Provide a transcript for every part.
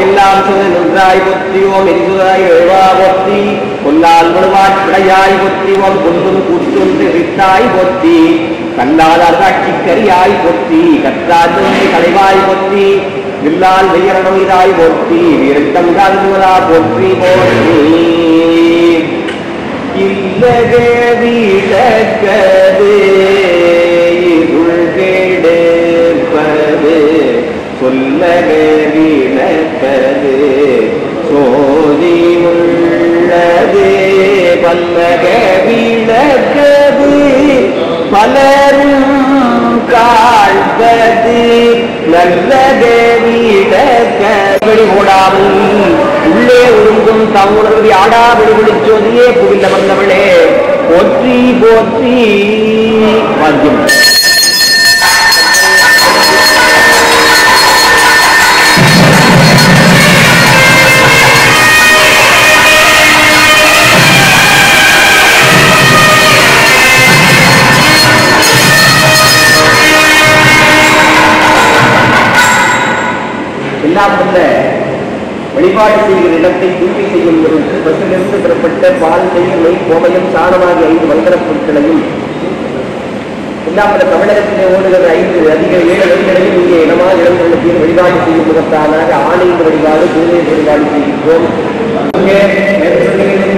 எல்லாம் சுத நின்றாய் பொத்தி எரிசுதாய் எழுவா பொத்தி. கொல்லால் விடுவாட் விடையாய் பொத்தி ஓம் குன்றும் கூற்றொன்று வித்தாய் பொத்தி. கல்லால் காட்சி கரியாய் பொத்தி கற்றாற்று கலைவாய் பொத்தி. வில்லால் வெயரணம் இதாய் பொத்தி வீரத்தம் காந்துவதா போற்றி போற்றி. இல்லக வீழக்கது. சொல்லக வீழக்கது சோதி உள்ளது பல்லக விளக்கது. பலரும் காழ்வது நல்லதே வீழக்க ஓடாமல் உள்ளே ஒருங்கும் தவுணர்வதி ஆடா வெளிவெளி ஜோதியே புவில வந்தவளே போற்றி போற்றி வாக்கியம் எல்லாம் வழிபாடு செய்கிற இடத்தை தூய்மை செய்யும் பொருட்டு பசுவிலிருந்து பெறப்பட்ட பால் நெய் நெய் கோமயம் சாணமாகிய ஐந்து மந்திரப் பொருட்களையும் இல்லாமல் தமிழகத்திலே ஓடுகிற ஐந்து அதிக ஏழு வழிகளையும் இங்கே இடமாக இடங்களுக்கு வழிபாடு செய்யும் முகத்தானாக ஆணையின் வழிபாடு பூனை வழிபாடு செய்கின்றோம். இங்கே மேற்கொள்ளுகின்ற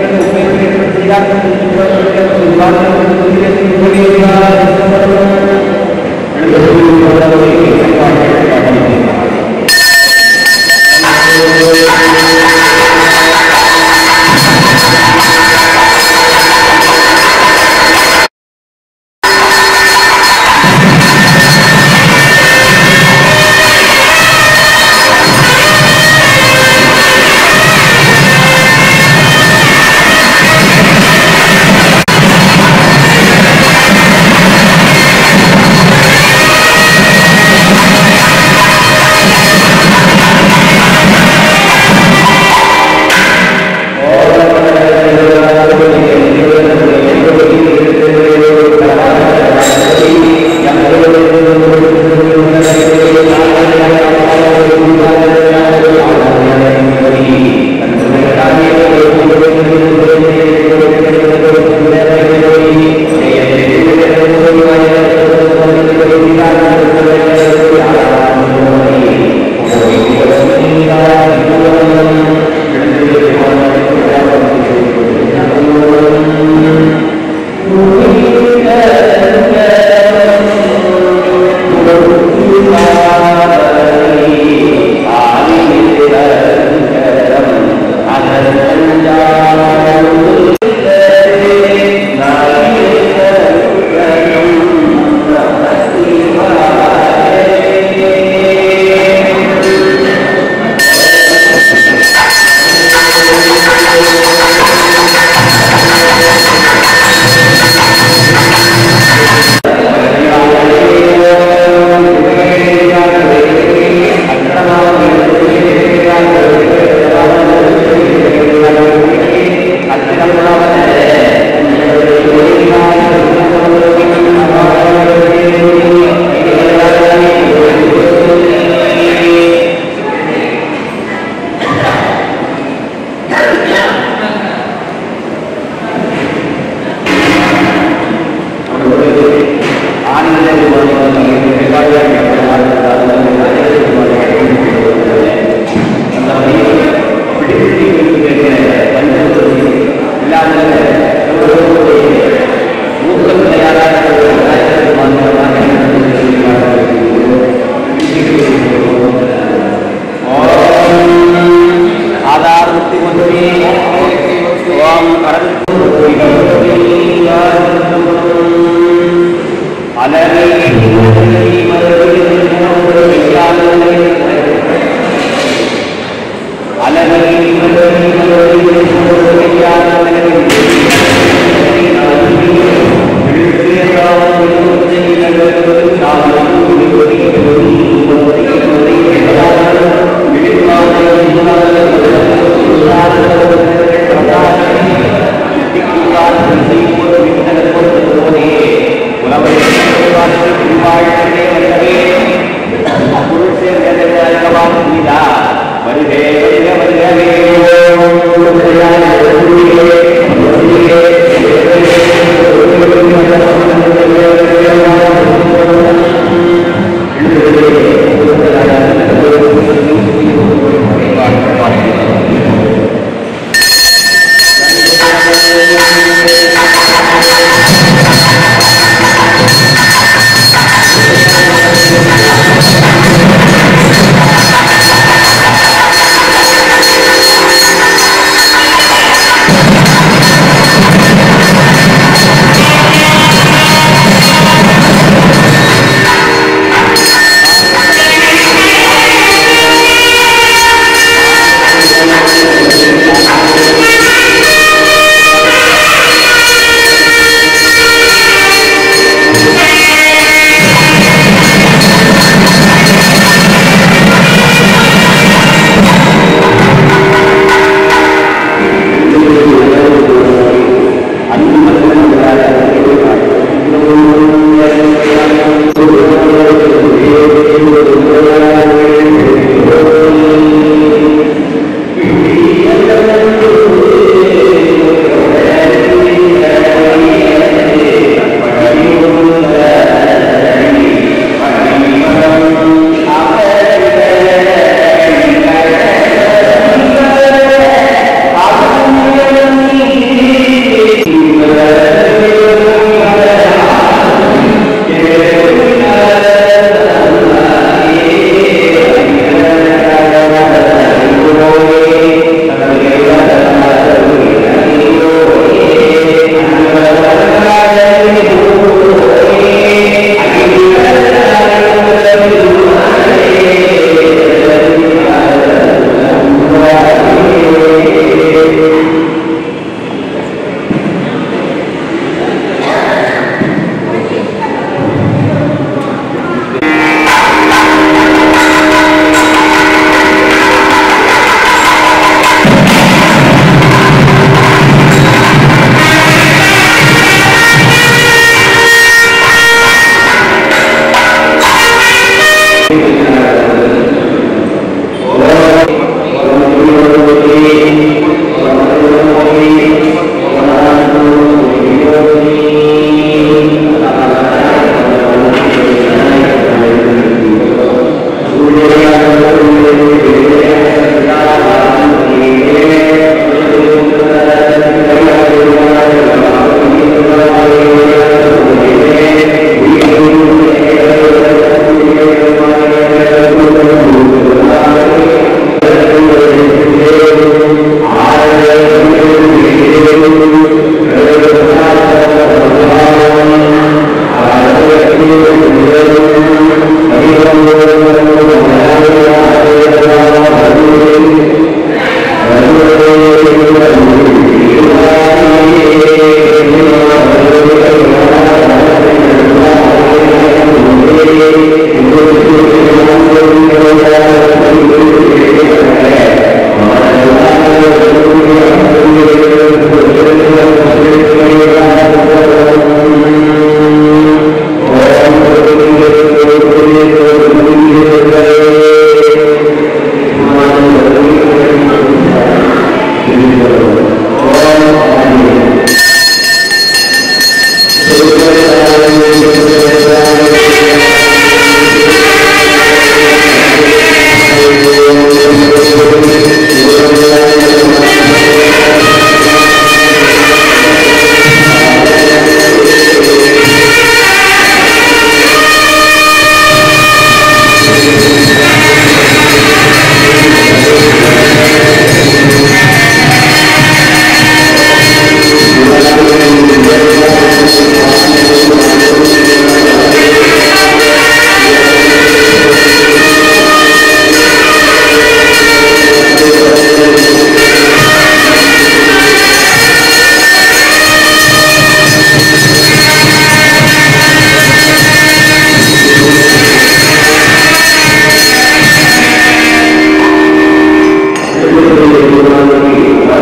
Thank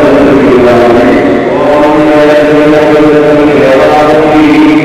you.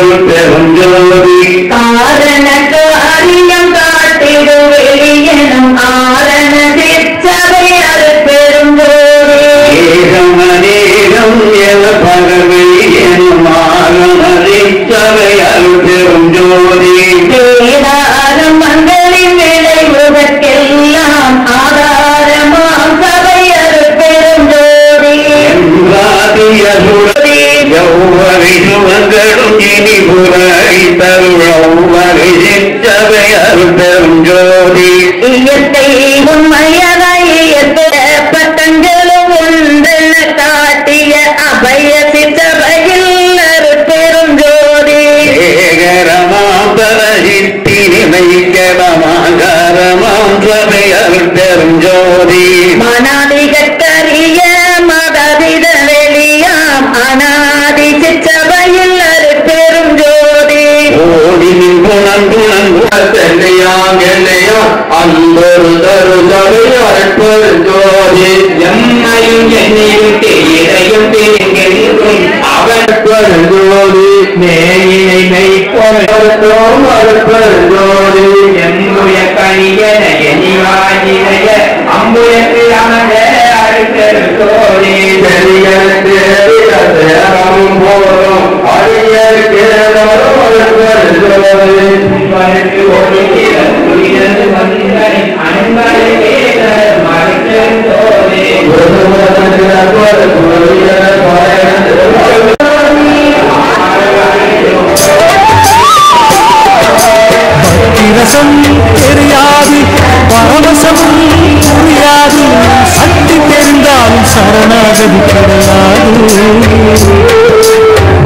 காரணம் பெருஞ்சோதி காரணக அறியம் காட்டிடு வெளியனும் ஆரண சிற்சபை அது பெருஞ்சோதி ஏகம் அநேகம் சுகங்களும் இனி தருளவ்வகை சிற்றவை அருள் ஜோதி இயற்கை உண்மையதாய பட்டங்களும் ஒன்றென காட்டிய அபய சித்தரையில் பெரும் ஜோதி ஏகரமாம் பரசித்தி அருள் ஜோதி அன்பொரு தரு சபையாட்பர் எம்மையும் என்னை விட்டு இறையும் தேங்கென்றும் மேயினை மெய்ப்பொருள் அற்பர் எம்முய எம்புய கணியன எனிவாயினைய அம்புயக்கு அமர அருத்தோடி பெரியருக்கு போதும் அடியருக்கு பக்திரசம் தெரியாது பரவசம் புரியாது சக்தி தெரிந்தாலும் சரணாகதி கிடையாது.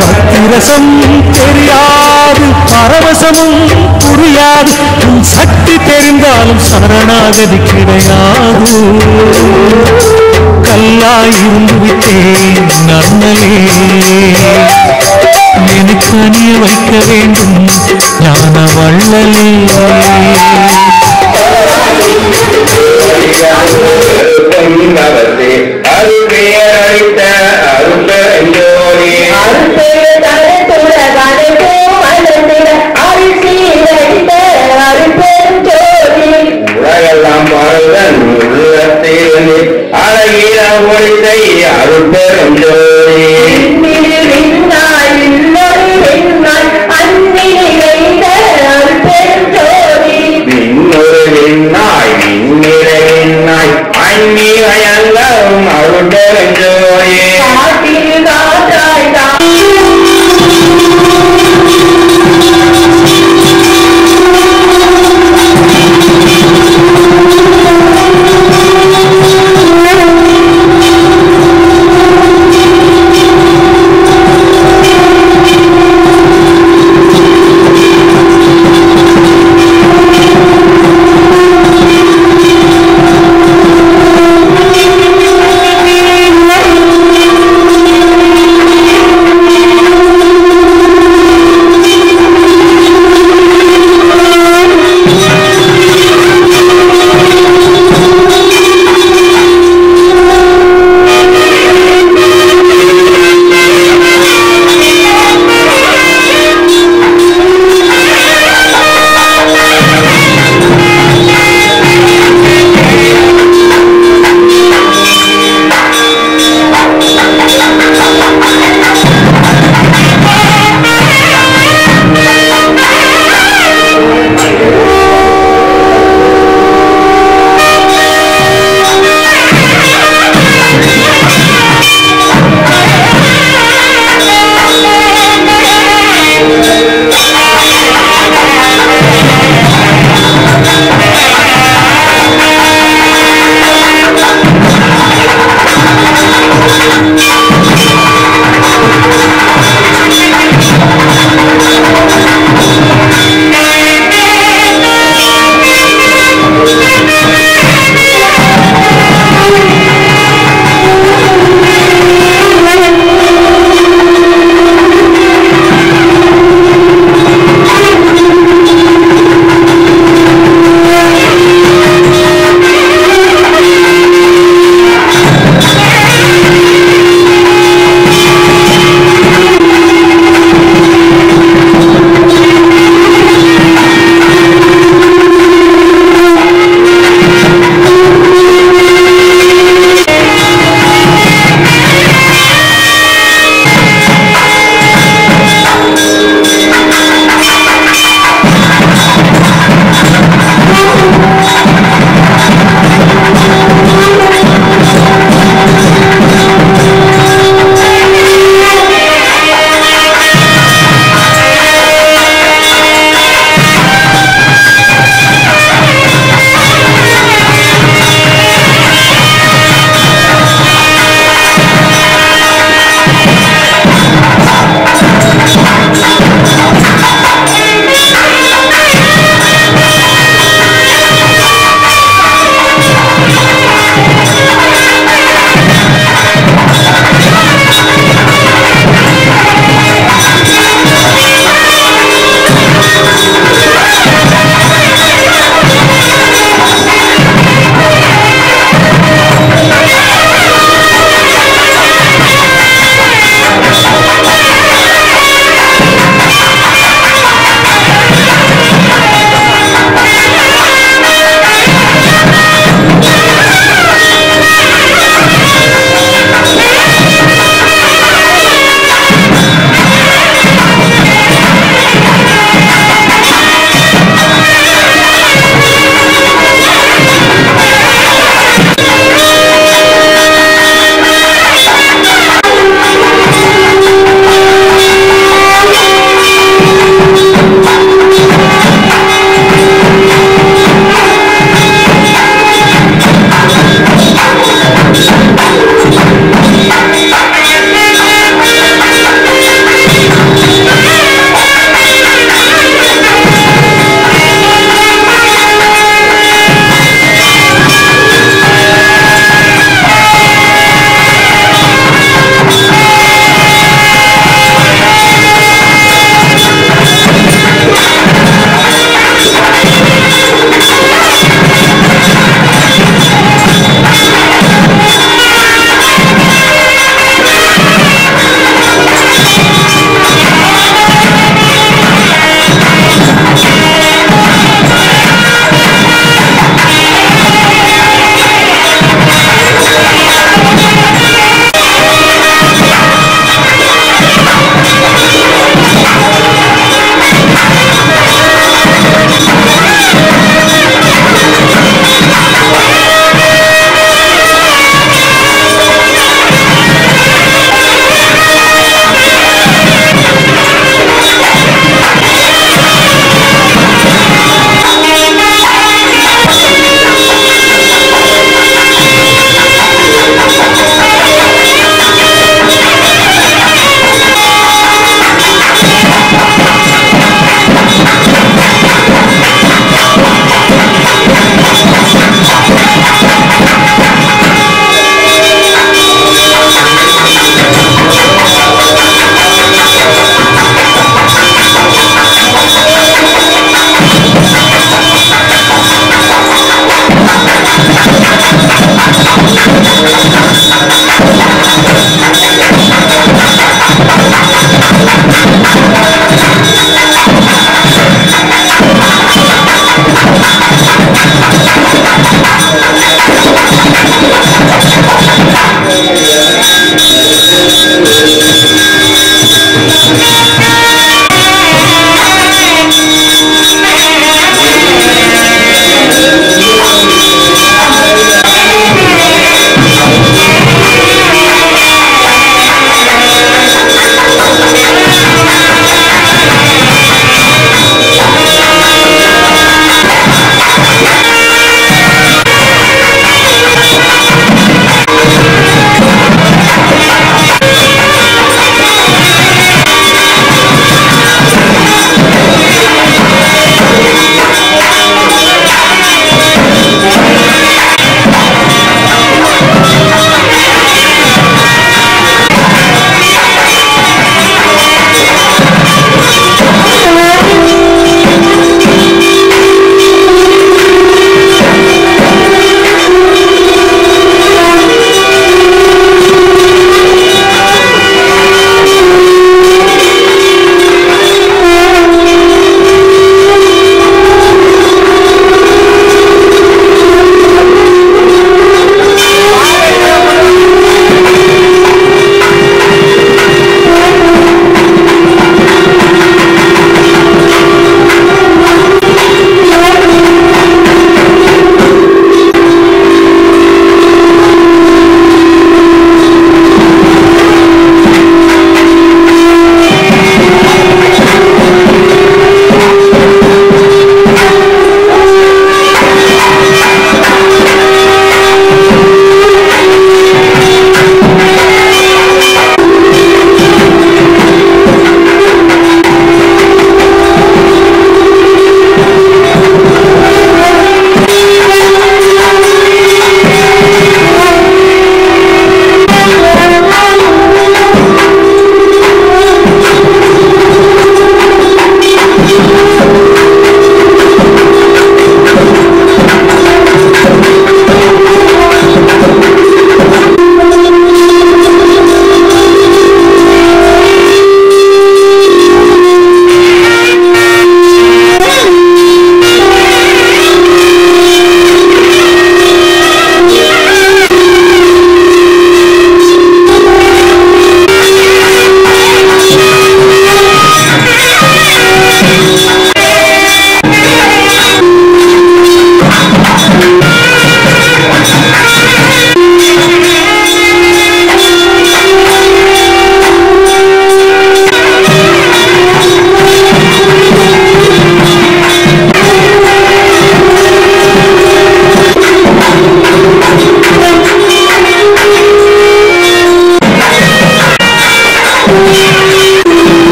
பக்திரசம் தெரியாது பரவசமும் புரியாது. உன் சக்தி தெரிந்தாலும் சரணாகதி கிடையாது கல்லாயிருந்து விட்டேன் நன்னலே எனக்கு அணிய வைக்க வேண்டும் ஞான வள்ளலே. அருளியளித்த அருள் ஜோதி உலகெல்லாம் பாருதன் உள்ளத்தில் அழகிய ஒளித்தை அருள்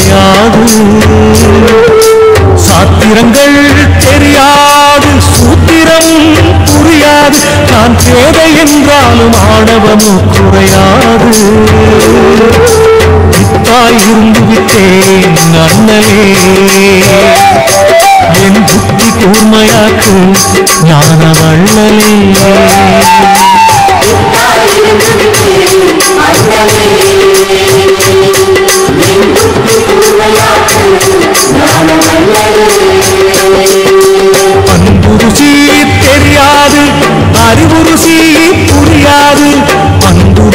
குறையாது சாத்திரங்கள் தெரியாது சூத்திரம் புரியாது. நான் தேவை என்றாலும் ஆணவமும் குறையாது. இருந்து விட்டேன் அண்ணலே. என் புத்தி கூர்மையாக்கு ஞான வள்ளலே இருந்து விட்டேன் அண்ணலே. ருசி தெரியாது அறிவுருசி புரியாது. அன்பு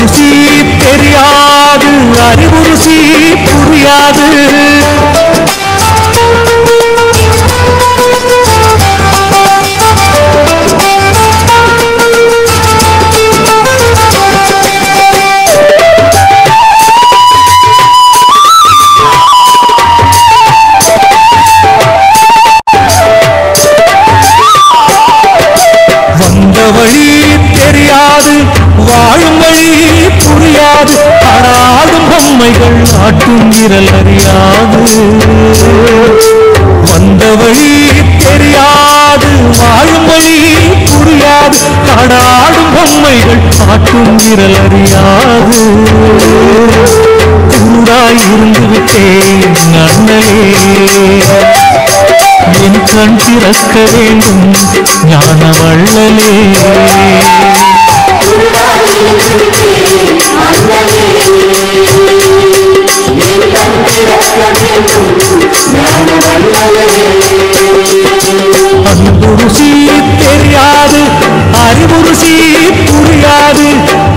தெரியாது அறிவுருசி புரியாது. தெரியாது. வாழும் வழி புரியாது. ஆடாடும் பொம்மைகள் ஆட்டும் விரல் அறியாது. வந்த வழி தெரியாது. வாழும் வழி புரியாது. ஆடாடும் பொம்மைகள் ஆட்டும் விரல் அறியாது. குருடாய் இருந்து விட்டேன் அண்ணலே என் கண் திறக்க வேண்டும் ஞான வள்ளலே ருசி தெரியாது அறிவு ருசி புரியாது.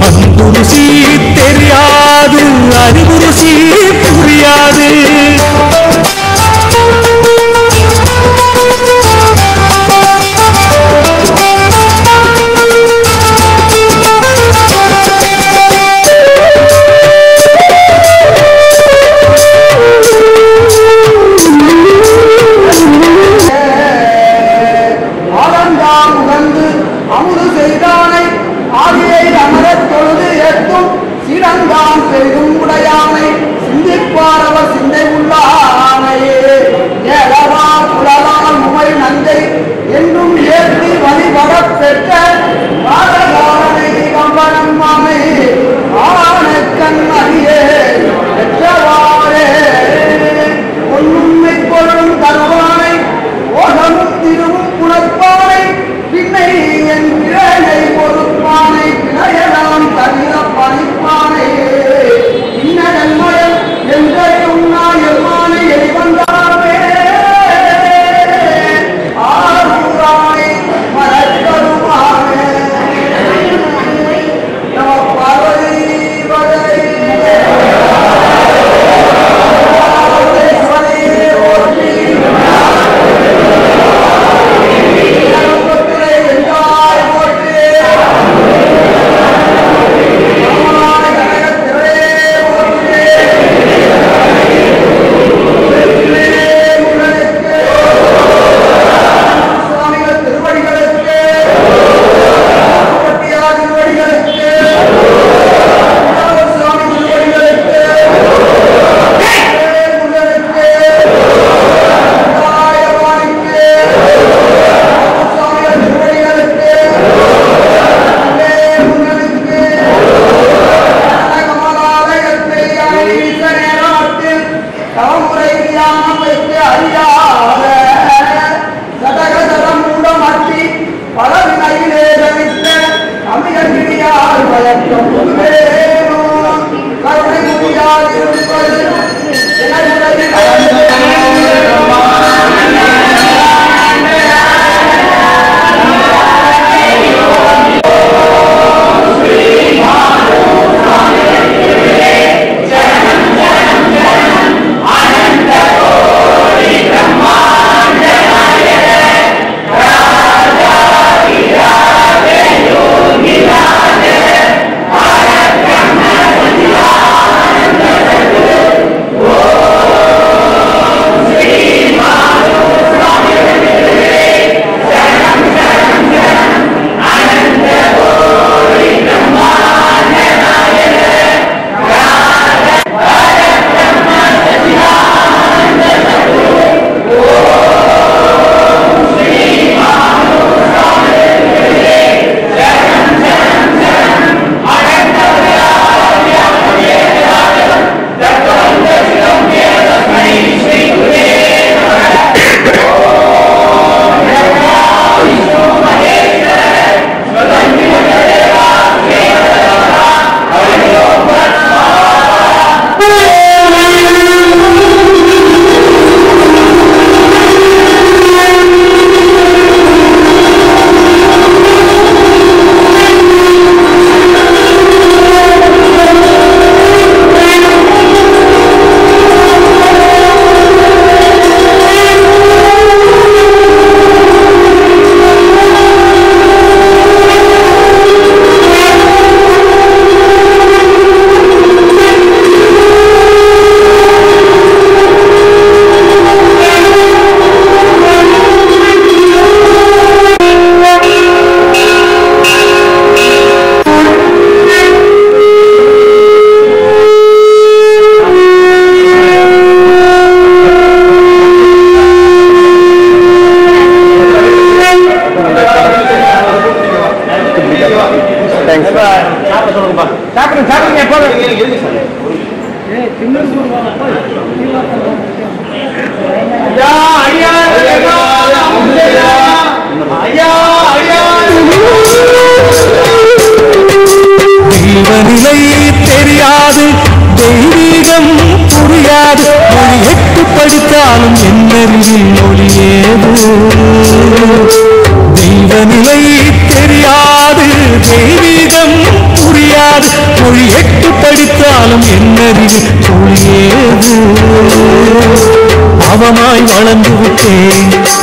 அன்பு ருசி தெரியாது அறிவு ருசி புரியாது.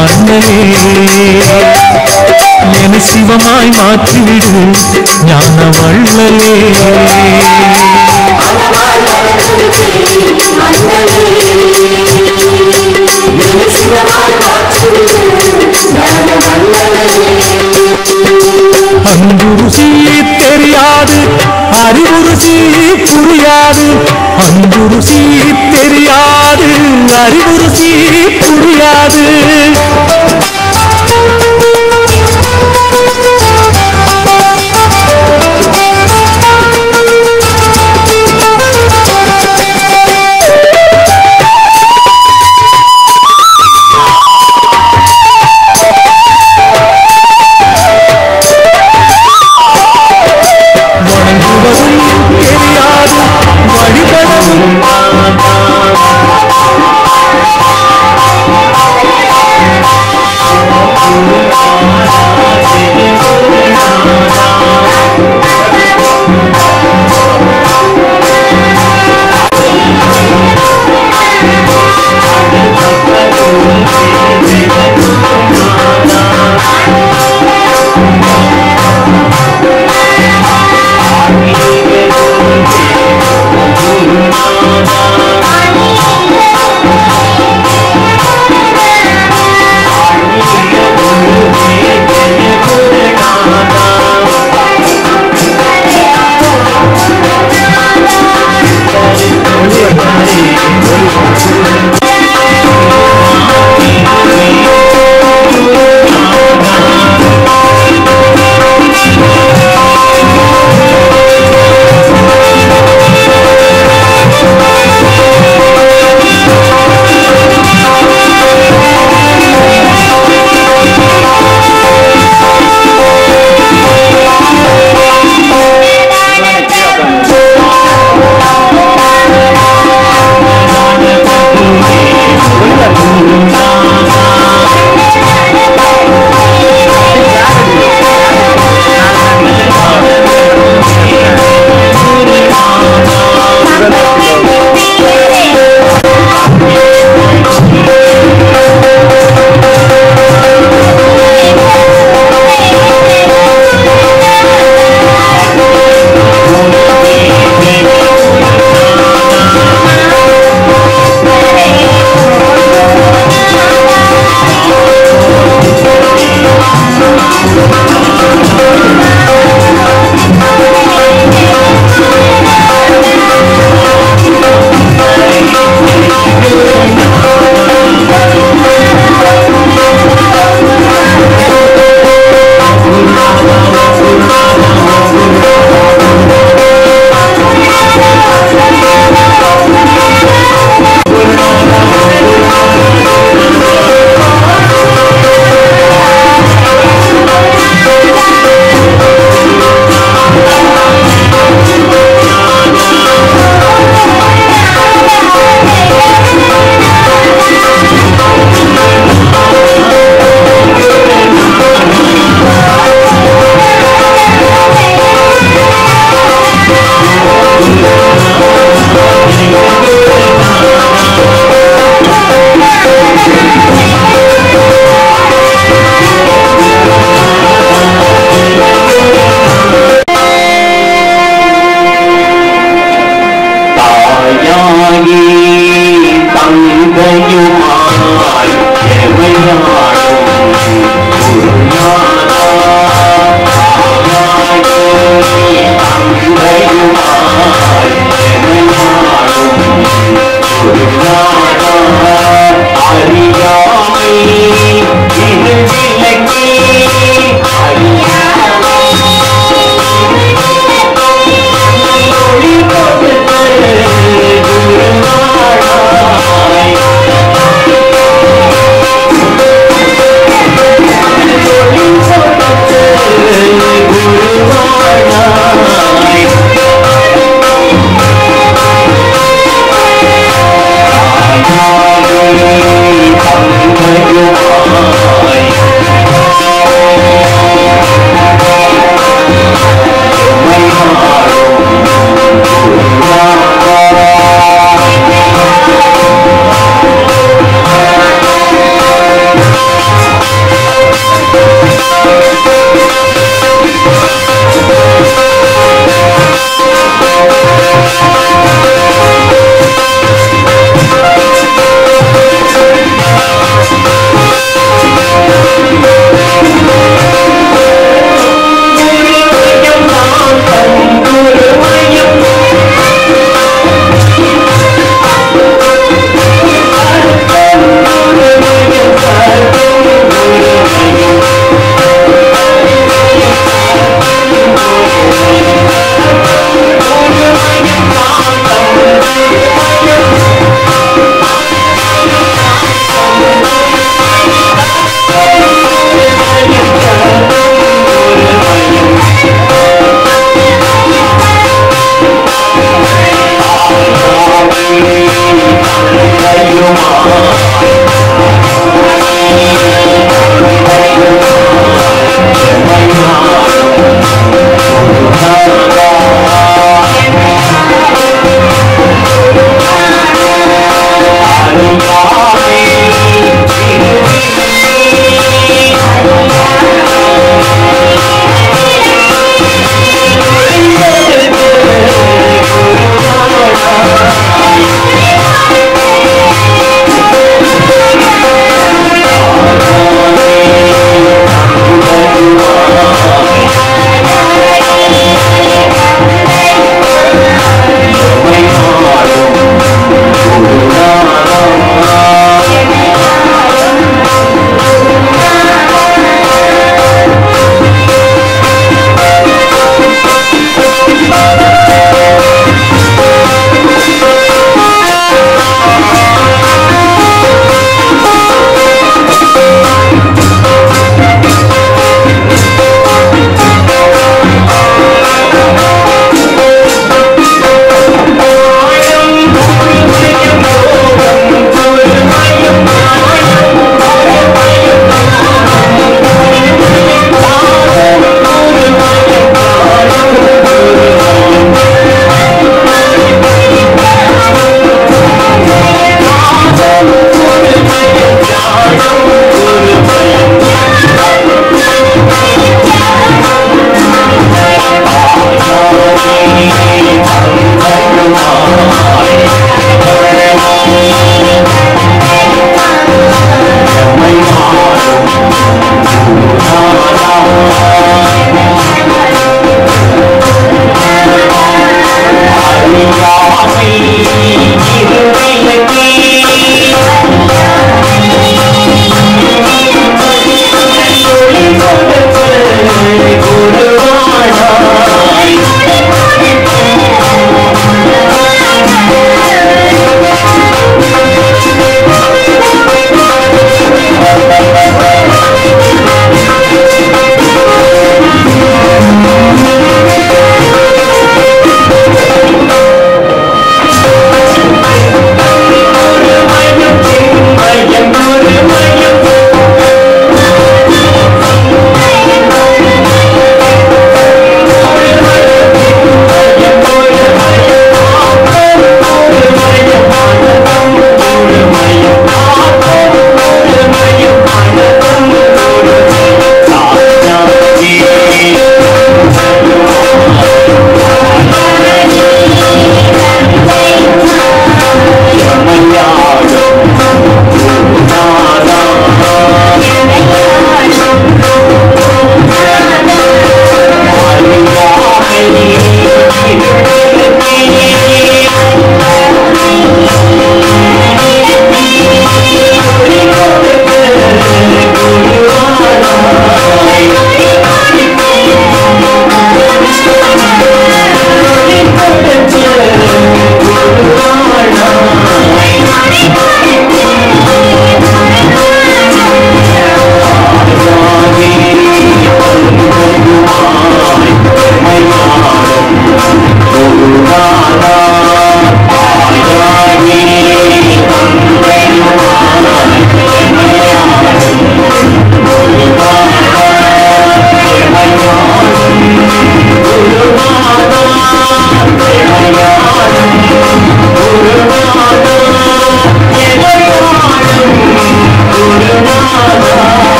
விட்டேன் அண்ணனே என சிவமாய் மாற்றிவிடு ஞான வள்ளலே அன்பு ருசி தெரியாது அறிவு ருசி புரியாது அன்பு ருசி தெரியாது அறிவு ருசி புரியாது.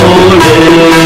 Holy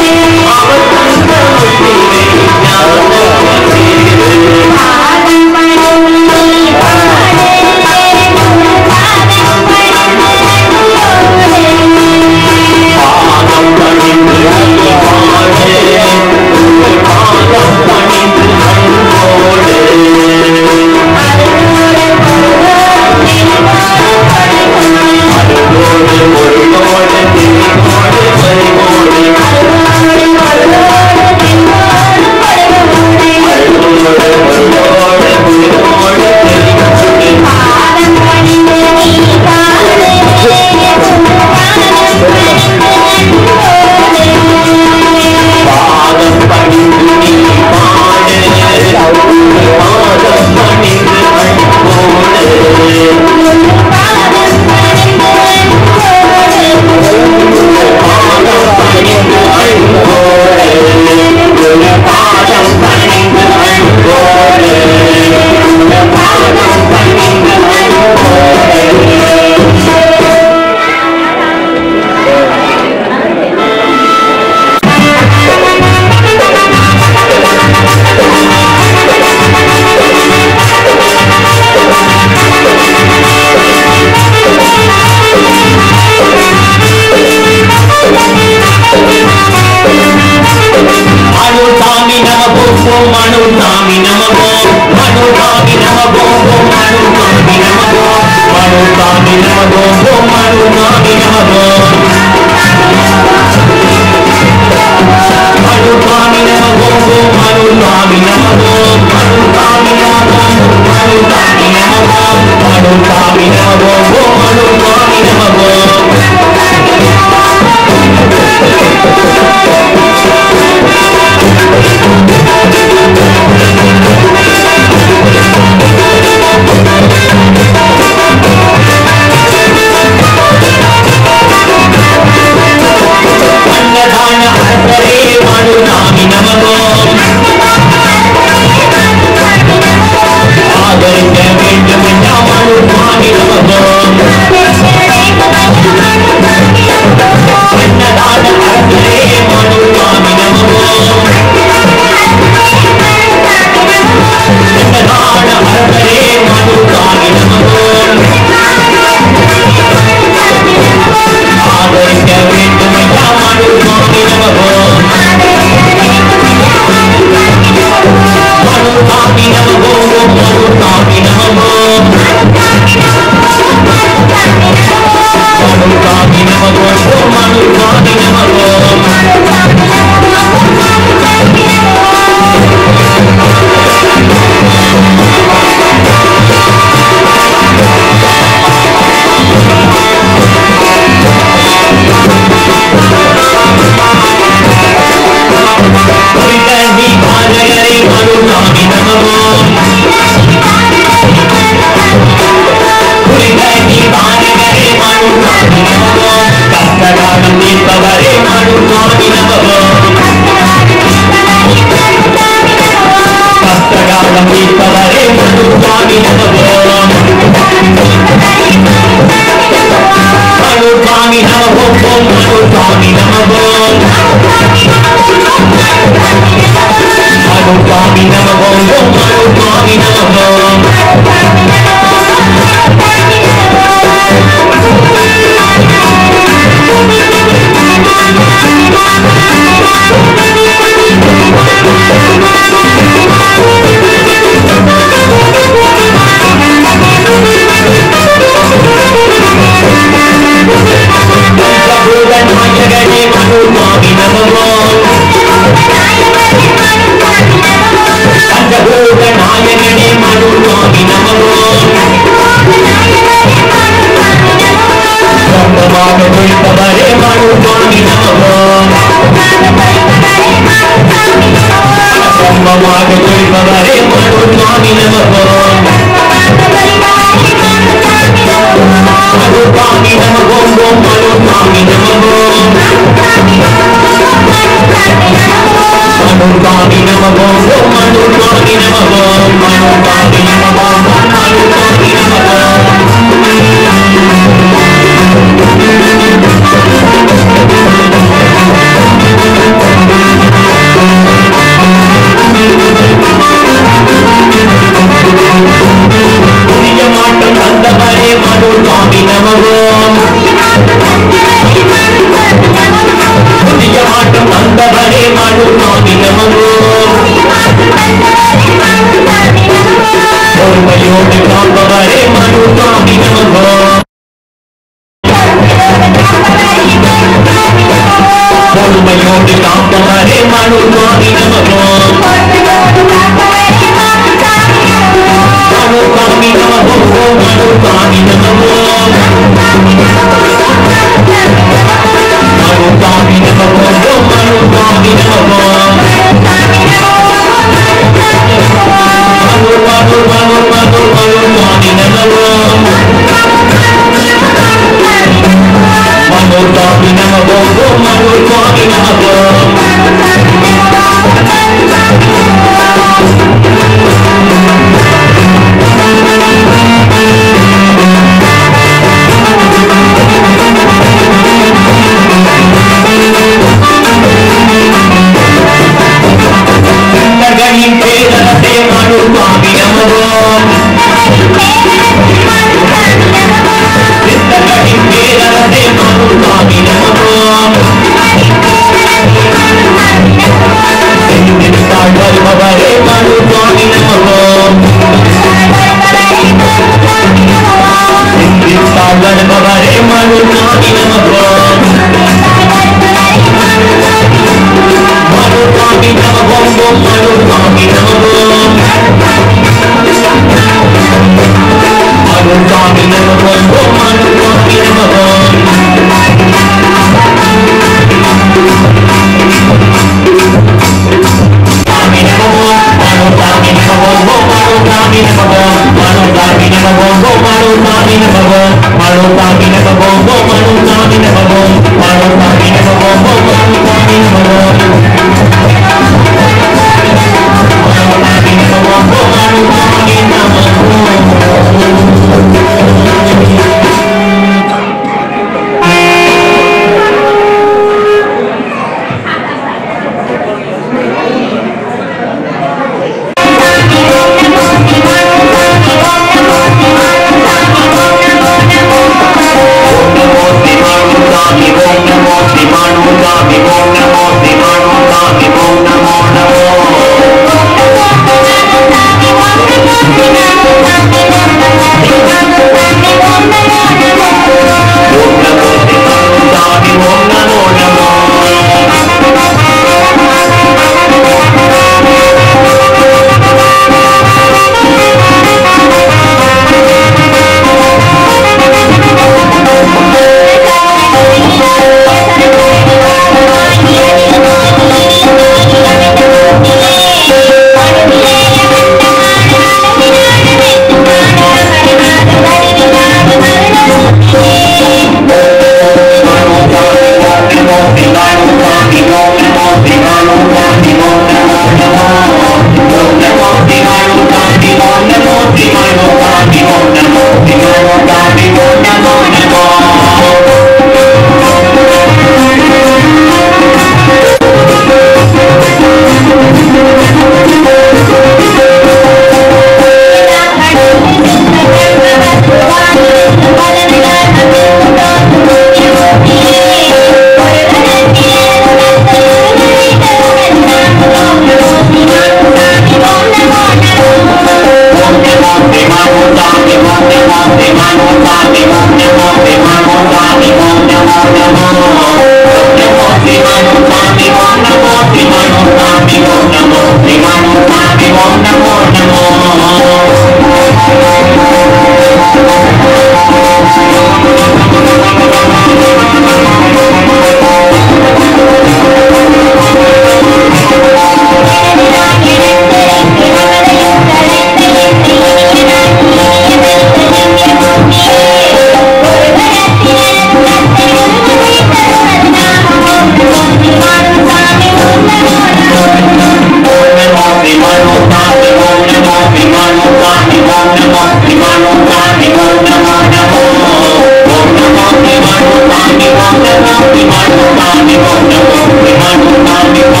Mani, Mani, Mani, the Mani,